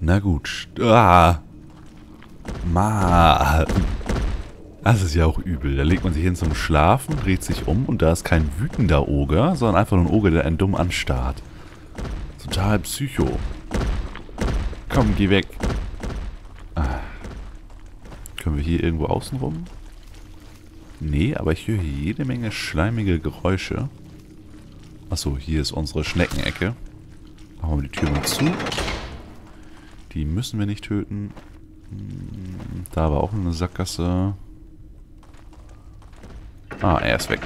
Na gut. Ah. Ma. Das ist ja auch übel. Da legt man sich hin zum Schlafen, dreht sich um und da ist kein wütender Oger, sondern einfach nur ein Oger, der einen dumm anstarrt. Total psycho. Komm, geh weg. Ah. Können wir hier irgendwo außen rum? Nee, aber ich höre hier jede Menge schleimige Geräusche. Achso, hier ist unsere Schneckenecke. Machen wir die Tür mal zu. Die müssen wir nicht töten. Hm, da war auch eine Sackgasse. Ah, er ist weg.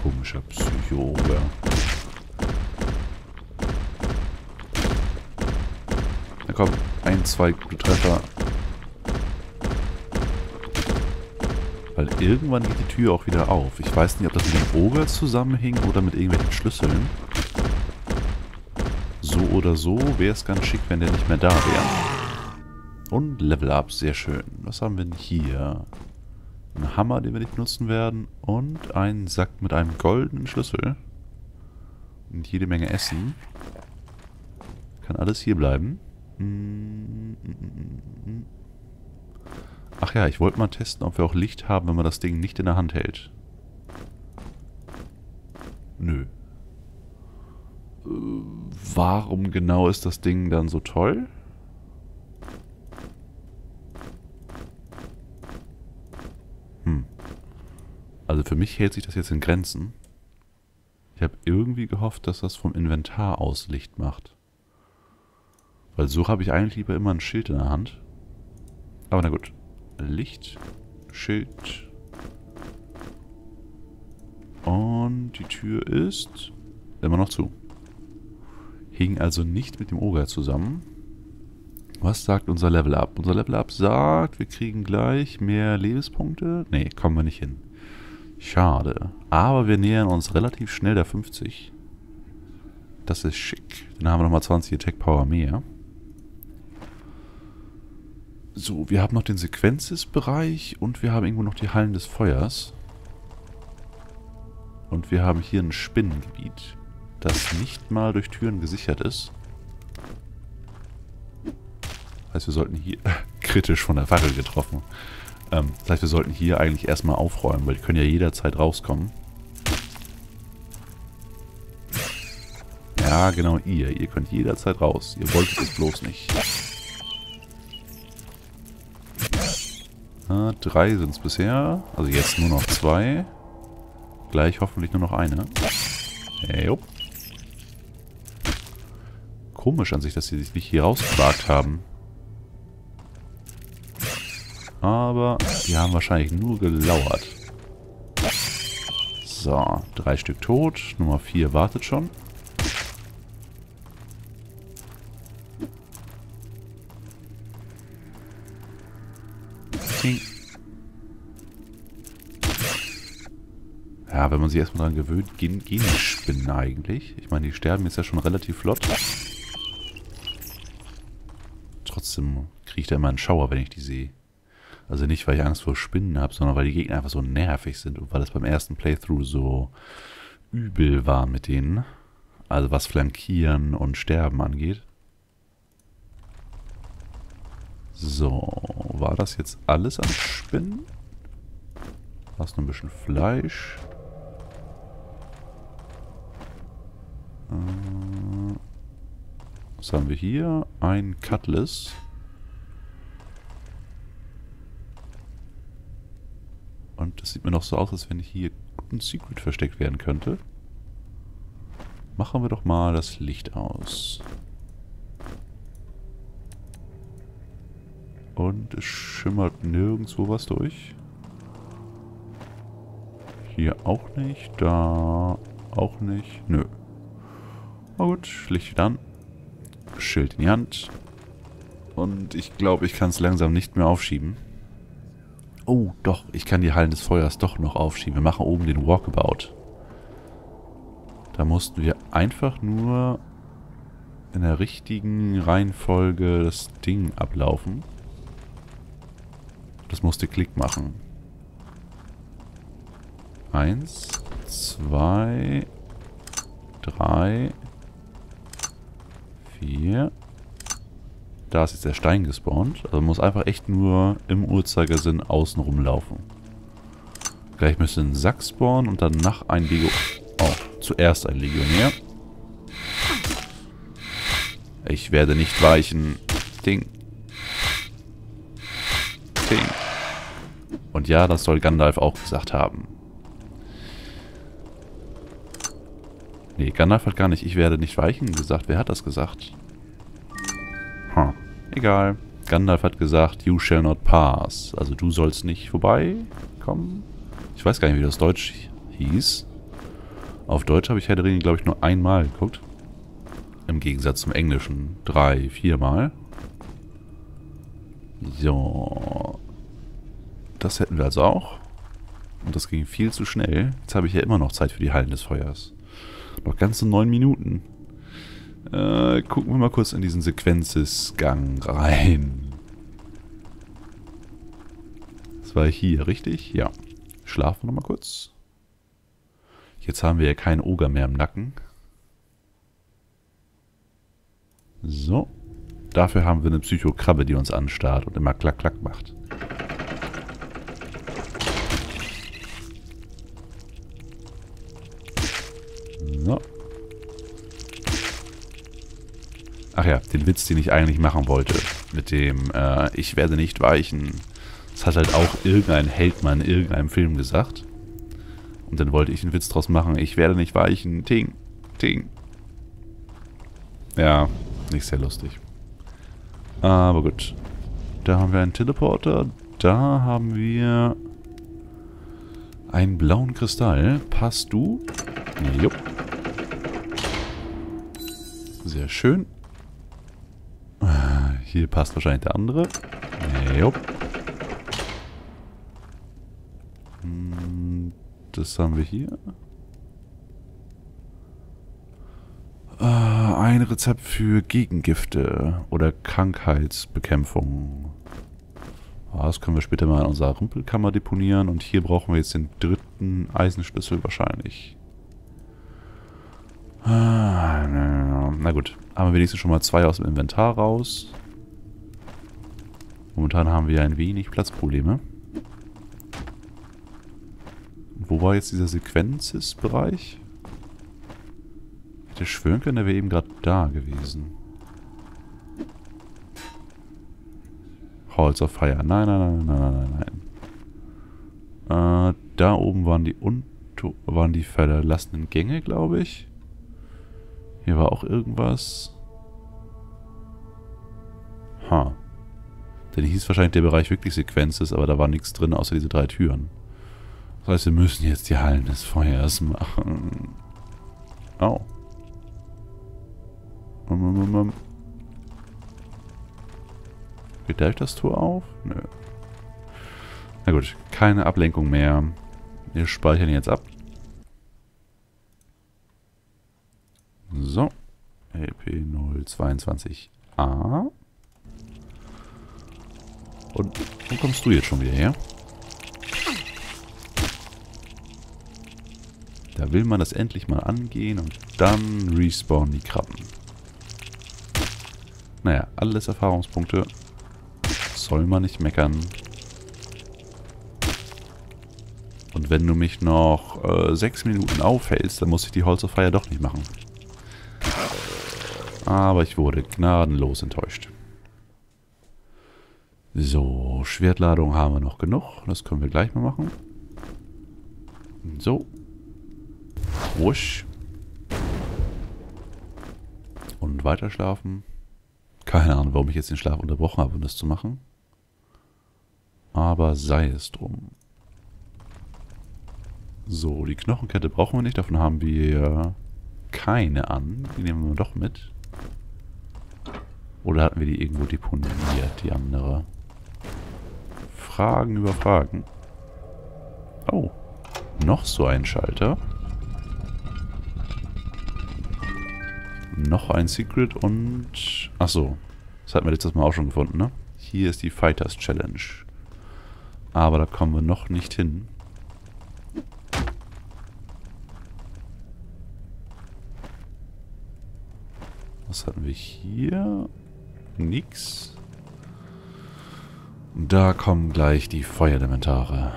Komischer Psycho-Oger. Na komm, ein, zwei gute Treffer. Weil irgendwann geht die Tür auch wieder auf. Ich weiß nicht, ob das mit dem Oger zusammenhing oder mit irgendwelchen Schlüsseln. Oder so wäre es ganz schick, wenn der nicht mehr da wäre. Und Level Up, sehr schön. Was haben wir denn hier? Ein Hammer, den wir nicht benutzen werden. Und ein Sack mit einem goldenen Schlüssel. Und jede Menge Essen. Kann alles hier bleiben. Ach ja, ich wollte mal testen, ob wir auch Licht haben, wenn man das Ding nicht in der Hand hält. Nö. Warum genau ist das Ding dann so toll? Hm. Also für mich hält sich das jetzt in Grenzen. Ich habe irgendwie gehofft, dass das vom Inventar aus Licht macht. Weil so habe ich eigentlich lieber immer ein Schild in der Hand. Aber na gut. Licht, Schild. Und die Tür ist immer noch zu. Hing also nicht mit dem Oger zusammen. Was sagt unser Level Up? Unser Level Up sagt, wir kriegen gleich mehr Lebenspunkte. Ne, kommen wir nicht hin. Schade. Aber wir nähern uns relativ schnell der 50. Das ist schick. Dann haben wir nochmal 20 Attack Power mehr. So, wir haben noch den Sequenzes-Bereich und wir haben irgendwo noch die Hallen des Feuers. Und wir haben hier ein Spinnengebiet, das nicht mal durch Türen gesichert ist. Das heißt, wir sollten hier... kritisch von der Fackel getroffen. Ähm, das heißt, wir sollten hier eigentlich erstmal aufräumen, weil die können ja jederzeit rauskommen. Ja, genau ihr. Ihr könnt jederzeit raus. Ihr wolltet es bloß nicht. Ah, drei sind es bisher. Also jetzt nur noch zwei. Gleich hoffentlich nur noch eine. Jo. Komisch an sich, dass sie sich nicht hier rausgewagt haben. Aber die haben wahrscheinlich nur gelauert. So, drei Stück tot. Nummer vier wartet schon. Ja, wenn man sich erstmal daran gewöhnt, gehen, gehen die Spinnen eigentlich. Ich meine, die sterben jetzt ja schon relativ flott. Trotzdem kriege ich da immer einen Schauer, wenn ich die sehe. Also nicht, weil ich Angst vor Spinnen habe, sondern weil die Gegner einfach so nervig sind und weil es beim ersten Playthrough so übel war mit denen. Also was Flankieren und Sterben angeht. So, war das jetzt alles an Spinnen? Da ist noch ein bisschen Fleisch. Äh, was haben wir hier? Ein Cutlass. Und das sieht mir noch so aus, als wenn hier ein Secret versteckt werden könnte. Machen wir doch mal das Licht aus. Und es schimmert nirgendwo was durch. Hier auch nicht. Da auch nicht. Nö. Na gut, Licht wieder an. Schild in die Hand. Und ich glaube, ich kann es langsam nicht mehr aufschieben. Oh, doch, ich kann die Hallen des Feuers doch noch aufschieben. Wir machen oben den Walkabout. Da mussten wir einfach nur in der richtigen Reihenfolge das Ding ablaufen. Das musste Klick machen. Eins, zwei, drei, vier, Da ist jetzt der Stein gespawnt. Also man muss einfach echt nur im Uhrzeigersinn außen rumlaufen. Gleich müsste ein Sack spawnen und danach ein Lego... Oh, zuerst ein Legionär. Ich werde nicht weichen. Ding. Ding. Und ja, das soll Gandalf auch gesagt haben. Nee, Gandalf hat gar nicht, ich werde nicht weichen gesagt. Wer hat das gesagt? Hm. Egal. Gandalf hat gesagt, you shall not pass. Also du sollst nicht vorbeikommen. Ich weiß gar nicht, wie das Deutsch hieß. Auf Deutsch habe ich Herr der Ringe, glaube ich, nur einmal geguckt. Im Gegensatz zum Englischen drei, viermal. So. Das hätten wir also auch. Und das ging viel zu schnell. Jetzt habe ich ja immer noch Zeit für die Hallen des Feuers. Noch ganze neun Minuten. Äh, gucken wir mal kurz in diesen Sequenzesgang rein. Das war hier, richtig? Ja. Schlafen wir nochmal kurz. Jetzt haben wir ja keinen Oger mehr im Nacken. So. Dafür haben wir eine Psychokrabbe, die uns anstarrt und immer klack klack macht. Ach ja, den Witz, den ich eigentlich machen wollte. Mit dem, äh, ich werde nicht weichen. Das hat halt auch irgendein Heldmann in irgendeinem Film gesagt. Und dann wollte ich einen Witz draus machen. Ich werde nicht weichen. Ting, ting. Ja, nicht sehr lustig. Aber gut. Da haben wir einen Teleporter. Da haben wir einen blauen Kristall. Passt du? Jupp. Sehr schön. Hier passt wahrscheinlich der andere. Jupp. Hm, das haben wir hier. Äh, ein Rezept für Gegengifte oder Krankheitsbekämpfung. Das können wir später mal in unserer Rumpelkammer deponieren. Und hier brauchen wir jetzt den dritten Eisenschlüssel wahrscheinlich. Ah, na gut, haben wir wenigstens schon mal zwei aus dem Inventar raus. Momentan haben wir ein wenig Platzprobleme. Wo war jetzt dieser Sequenzes-Bereich? Hätte schwören können, der wäre eben gerade da gewesen. Halls of Fire. Nein, nein, nein, nein, nein, nein. Äh, da oben waren die, waren die verlassenen Gänge, glaube ich. Hier war auch irgendwas. Ha. Denn hieß wahrscheinlich der Bereich wirklich Sequenzes, aber da war nichts drin, außer diese drei Türen. Das heißt, wir müssen jetzt die Hallen des Feuers machen. Oh. Geht gleich das Tor auf? Nö. Na gut, keine Ablenkung mehr. Wir speichern jetzt ab. So. LP022A. Und wo kommst du jetzt schon wieder her? Da will man das endlich mal angehen und dann respawnen die Krabben. Naja, alles Erfahrungspunkte. Soll man nicht meckern. Und wenn du mich noch äh, sechs Minuten aufhältst, dann muss ich die Holz of Fire doch nicht machen. Aber ich wurde gnadenlos enttäuscht. So, Schwertladung haben wir noch genug. Das können wir gleich mal machen. So. Wusch. Und weiter schlafen. Keine Ahnung, warum ich jetzt den Schlaf unterbrochen habe, um das zu machen. Aber sei es drum. So, die Knochenkette brauchen wir nicht. Davon haben wir keine an. Die nehmen wir doch mit. Oder hatten wir die irgendwo deponiert, die andere? Fragen über Fragen. Oh, noch so ein Schalter. Noch ein Secret und... Achso, das hatten wir letztes Mal auch schon gefunden, ne? Hier ist die Fighters Challenge. Aber da kommen wir noch nicht hin. Was hatten wir hier? nix. Da kommen gleich die Feuerelementare.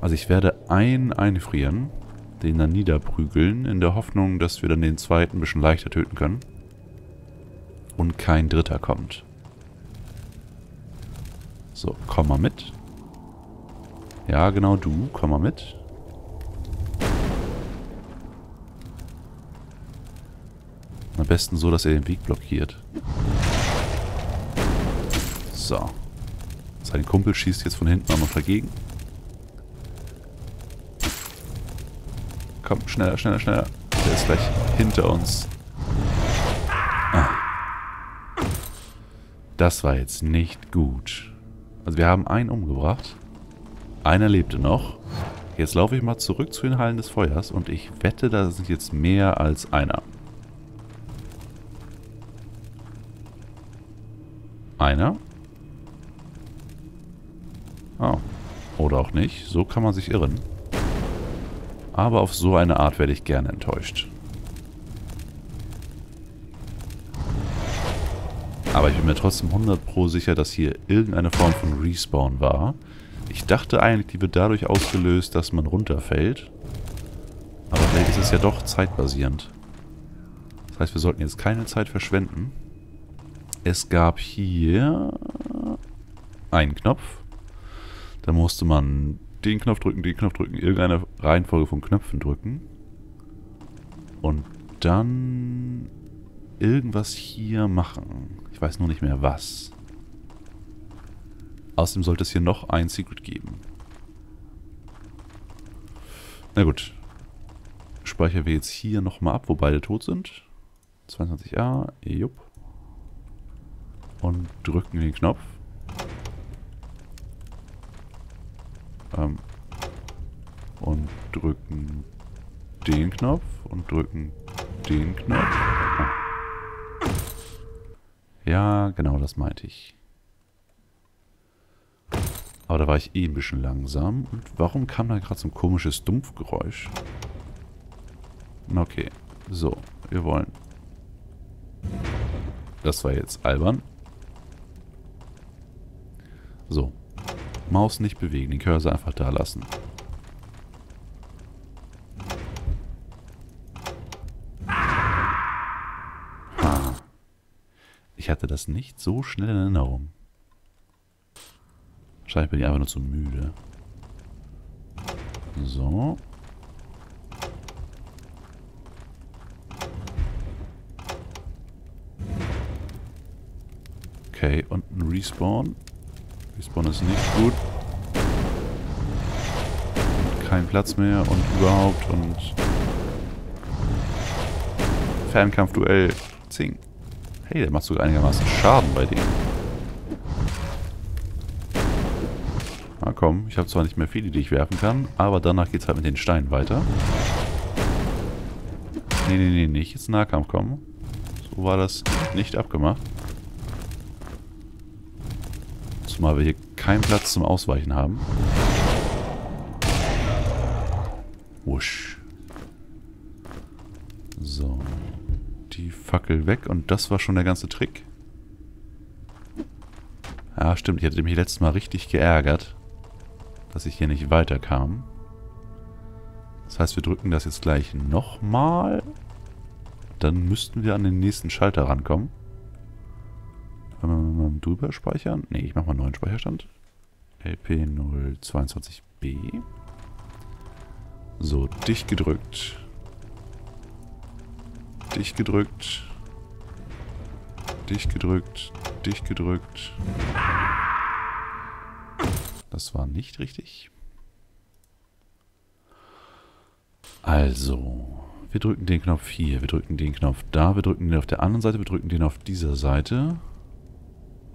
Also ich werde einen einfrieren, den dann niederprügeln, in der Hoffnung, dass wir dann den zweiten ein bisschen leichter töten können. Und kein dritter kommt. So, komm mal mit. Ja, genau du, komm mal mit. Am besten so, dass er den Weg blockiert. So. Sein Kumpel schießt jetzt von hinten noch dagegen. Komm, schneller, schneller, schneller. Der ist gleich hinter uns. Ah. Das war jetzt nicht gut. Also wir haben einen umgebracht. Einer lebte noch. Jetzt laufe ich mal zurück zu den Hallen des Feuers und ich wette, da sind jetzt mehr als einer. Einer. Oh. Oder auch nicht. So kann man sich irren. Aber auf so eine Art werde ich gerne enttäuscht. Aber ich bin mir trotzdem 100 pro sicher, dass hier irgendeine Form von Respawn war. Ich dachte eigentlich, die wird dadurch ausgelöst, dass man runterfällt. Aber vielleicht ist es ja doch zeitbasierend. Das heißt, wir sollten jetzt keine Zeit verschwenden. Es gab hier einen Knopf. Da musste man den Knopf drücken, den Knopf drücken, irgendeine Reihenfolge von Knöpfen drücken. Und dann irgendwas hier machen. Ich weiß nur nicht mehr was. Außerdem sollte es hier noch ein Secret geben. Na gut. Speichern wir jetzt hier nochmal ab, wo beide tot sind. 22a, jupp. Und drücken den Knopf. Ähm, und drücken den Knopf und drücken den Knopf. Ah. Ja, genau das meinte ich. Aber da war ich eh ein bisschen langsam. Und warum kam da gerade so ein komisches Dumpfgeräusch? Okay, so, wir wollen... Das war jetzt albern. So, Maus nicht bewegen, den Cursor einfach da lassen. Ha. Ich hatte das nicht so schnell in Erinnerung. Wahrscheinlich bin ich einfach nur zu müde. So. Okay, und ein Respawn. Respawn ist nicht gut. Und kein Platz mehr und überhaupt und... Fernkampfduell. Zing. Hey, der macht sogar einigermaßen Schaden bei dem. Na komm, ich habe zwar nicht mehr viele, die ich werfen kann, aber danach geht es halt mit den Steinen weiter. Nee, nee, nee, nicht jetzt Nahkampf kommen. So war das nicht abgemacht. Zumal wir hier keinen Platz zum Ausweichen haben. Wusch. So. Die Fackel weg und das war schon der ganze Trick. Ja, stimmt. Ich hatte mich letztes Mal richtig geärgert, dass ich hier nicht weiterkam. Das heißt, wir drücken das jetzt gleich nochmal. Dann müssten wir an den nächsten Schalter rankommen. Drüber speichern? Ne, ich mache mal einen neuen Speicherstand. LP022B. So, dicht gedrückt. Dicht gedrückt. Dicht gedrückt. Dicht gedrückt. Das war nicht richtig. Also, wir drücken den Knopf hier, wir drücken den Knopf da, wir drücken den auf der anderen Seite, wir drücken den auf dieser Seite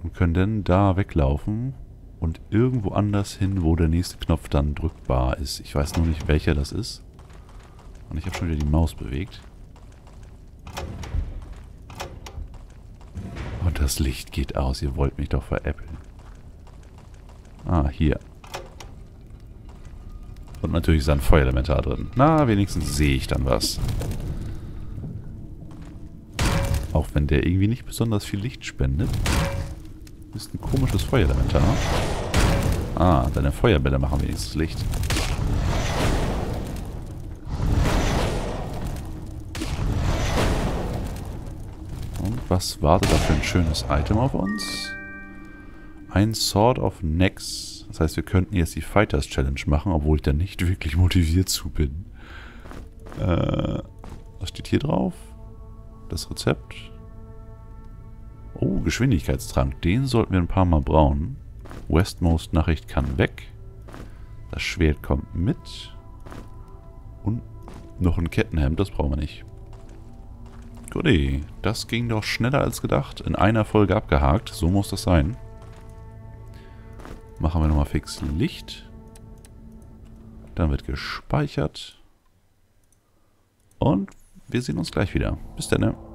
und können dann da weglaufen und irgendwo anders hin, wo der nächste Knopf dann drückbar ist. Ich weiß nur nicht, welcher das ist. Und ich habe schon wieder die Maus bewegt. Und das Licht geht aus. Ihr wollt mich doch veräppeln. Ah, hier. Und natürlich ist ein Feuerelementar drin. Na, wenigstens sehe ich dann was. Auch wenn der irgendwie nicht besonders viel Licht spendet. Ist ein komisches Feuerelement da. Ah, deine Feuerbälle machen wenigstens Licht. Und was wartet da für ein schönes Item auf uns? Ein Sword of Nex. Das heißt, wir könnten jetzt die Fighters Challenge machen, obwohl ich da nicht wirklich motiviert zu bin. Äh, was steht hier drauf? Das Rezept. Oh, Geschwindigkeitstrank. Den sollten wir ein paar Mal brauen. Westmost Nachricht kann weg. Das Schwert kommt mit. Und noch ein Kettenhemd, das brauchen wir nicht. Guti, das ging doch schneller als gedacht. In einer Folge abgehakt. So muss das sein. Machen wir nochmal fix Licht. Dann wird gespeichert. Und wir sehen uns gleich wieder. Bis dann.